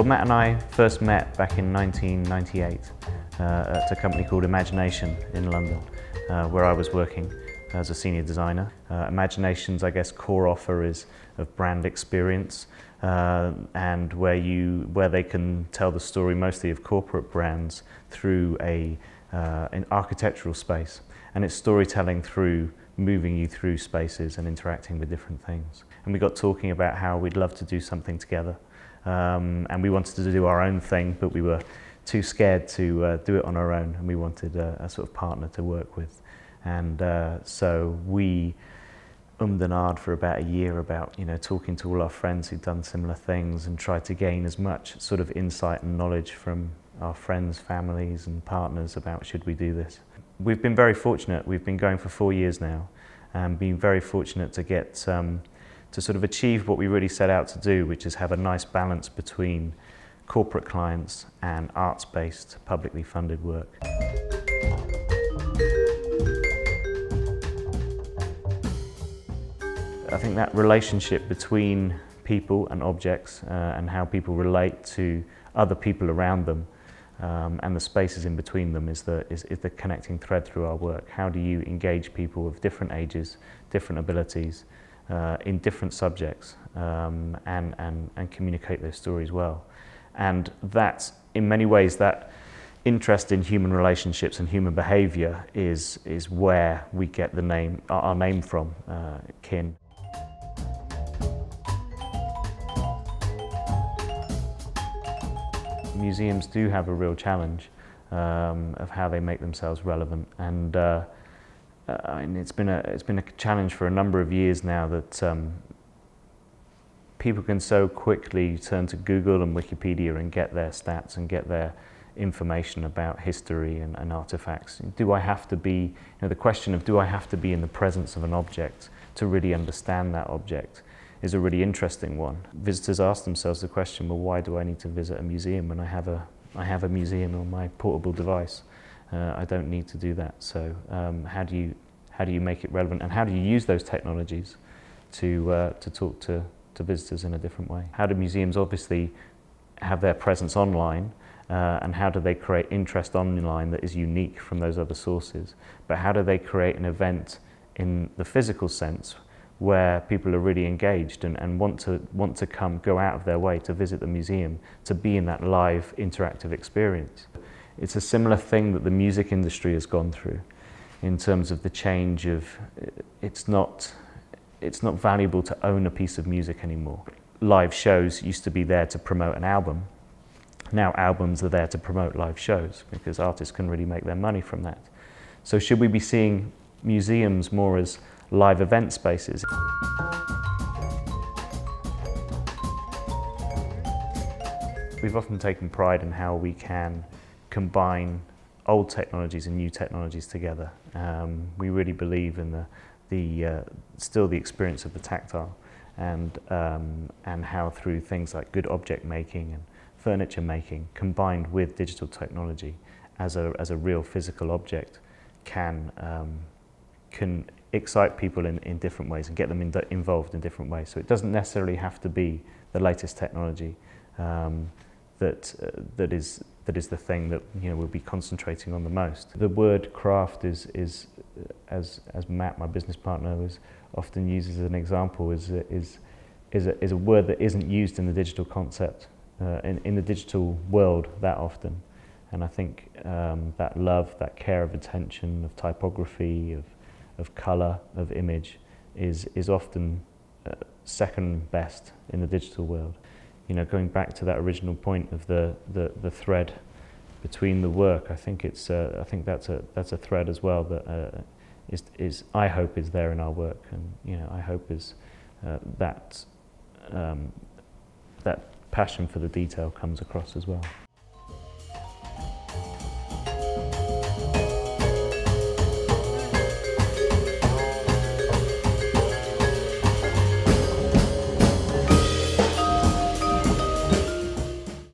Well, Matt and I first met back in 1998 uh, at a company called Imagination in London, uh, where I was working as a senior designer. Uh, Imagination's, I guess, core offer is of brand experience uh, and where you where they can tell the story mostly of corporate brands through a uh, an architectural space, and it's storytelling through moving you through spaces and interacting with different things. And we got talking about how we'd love to do something together, um, and we wanted to do our own thing, but we were too scared to uh, do it on our own, and we wanted a, a sort of partner to work with. And uh, so we ummed and ahed for about a year about you know talking to all our friends who'd done similar things and tried to gain as much sort of insight and knowledge from our friends, families and partners about should we do this. We've been very fortunate. We've been going for four years now and been very fortunate to get um, to sort of achieve what we really set out to do, which is have a nice balance between corporate clients and arts-based publicly funded work. I think that relationship between people and objects uh, and how people relate to other people around them um, and the spaces in between them is the, is, is the connecting thread through our work. How do you engage people of different ages, different abilities, uh, in different subjects um, and, and, and communicate those stories well? And that, in many ways, that interest in human relationships and human behaviour is, is where we get the name, our name from, uh, kin. museums do have a real challenge um, of how they make themselves relevant and uh, uh, it's been a it's been a challenge for a number of years now that um, people can so quickly turn to Google and Wikipedia and get their stats and get their information about history and, and artifacts. Do I have to be, you know, the question of do I have to be in the presence of an object to really understand that object? is a really interesting one. Visitors ask themselves the question, well, why do I need to visit a museum when I have a, I have a museum on my portable device? Uh, I don't need to do that. So um, how, do you, how do you make it relevant and how do you use those technologies to, uh, to talk to, to visitors in a different way? How do museums obviously have their presence online uh, and how do they create interest online that is unique from those other sources? But how do they create an event in the physical sense where people are really engaged and, and want to want to come go out of their way to visit the museum to be in that live interactive experience. It's a similar thing that the music industry has gone through in terms of the change of it's not it's not valuable to own a piece of music anymore. Live shows used to be there to promote an album. Now albums are there to promote live shows because artists can really make their money from that. So should we be seeing museums more as live event spaces. We've often taken pride in how we can combine old technologies and new technologies together. Um, we really believe in the, the uh, still the experience of the tactile and, um, and how through things like good object making and furniture making combined with digital technology as a, as a real physical object can, um, can excite people in, in different ways and get them in, involved in different ways. So it doesn't necessarily have to be the latest technology um, that, uh, that, is, that is the thing that you know, we'll be concentrating on the most. The word craft is, is as, as Matt, my business partner, was often uses as an example, is, is, is, a, is a word that isn't used in the digital concept, uh, in, in the digital world that often. And I think um, that love, that care of attention, of typography, of of colour, of image, is, is often uh, second best in the digital world. You know, going back to that original point of the, the, the thread between the work, I think it's uh, I think that's a that's a thread as well that uh, is is I hope is there in our work, and you know I hope is uh, that um, that passion for the detail comes across as well.